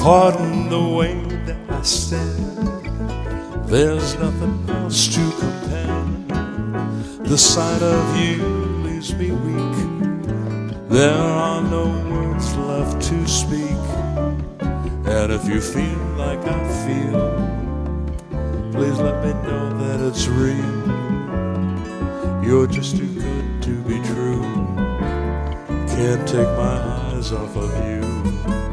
Pardon the way that I stand. There's nothing else to compare. The sight of you leaves me weak. There are no words left to speak. And if you feel like I feel, please let me know that it's real. You're just too good to be true. Can't take my eyes off of you.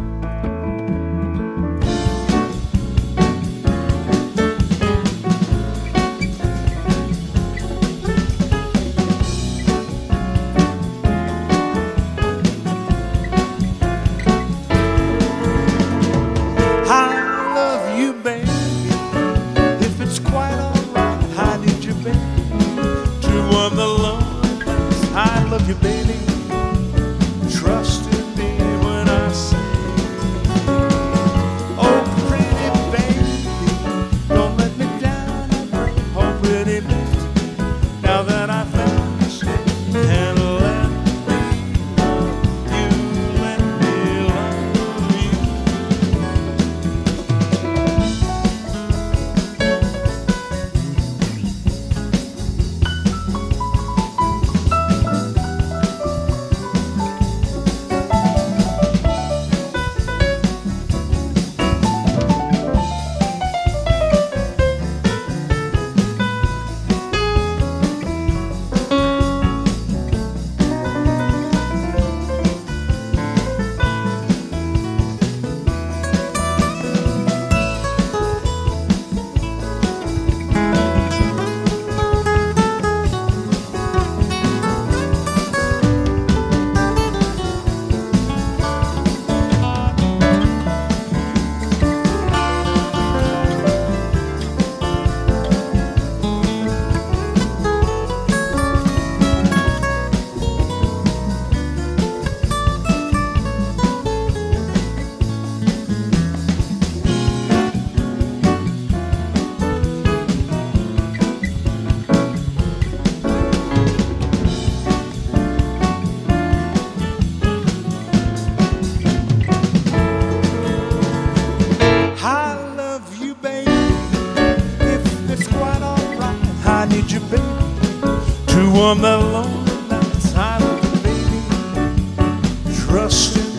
warm that lonely nights, I love you, baby. Trust in